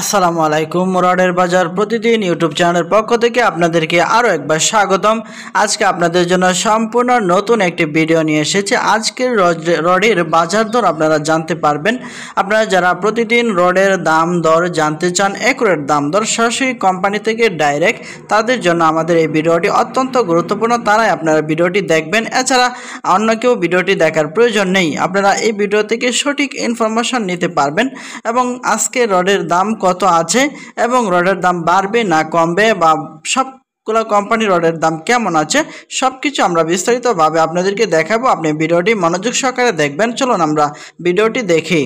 আসসালামু আলাইকুম রডের বাজার প্রতিদিন ইউটিউব চ্যানেলের পক্ষ থেকে আপনাদেরকে আরও একবার স্বাগতম। আজকে আপনাদের জন্য সম্পূর্ণ নতুন একটি ভিডিও নিয়ে এসেছে। আজকের রডের বাজার দর আপনারা জানতে পারবেন। আপনারা যারা প্রতিদিন রডের দাম দর জানতে চান, একুরেট দাম দর, সরাসরি কোম্পানি থেকে ডাইরেক্ট তাদের জন্য আমাদের এই ভিডিওটি অত্যন্ত গুরুত্বপূর্ণ। তারাই আপনারা ভিডিওটি দেখবেন। এছাড়া অন্য কেউ ভিডিওটি দেখার প্রয়োজন নেই। আপনারা এই ভিডিও থেকে সঠিক ইনফরমেশন নিতে পারবেন এবং আজকে রডের দাম কত আছে এবং রডের দাম বাড়বে না কমবে বা সবগুলো কোলা রডের দাম কেমন আছে সব কিছু আমরা বিস্তারিতভাবে আপনাদেরকে দেখাবো। আপনি ভিডিওটি মনোযোগ সহকারে দেখবেন। চলুন আমরা ভিডিওটি দেখি।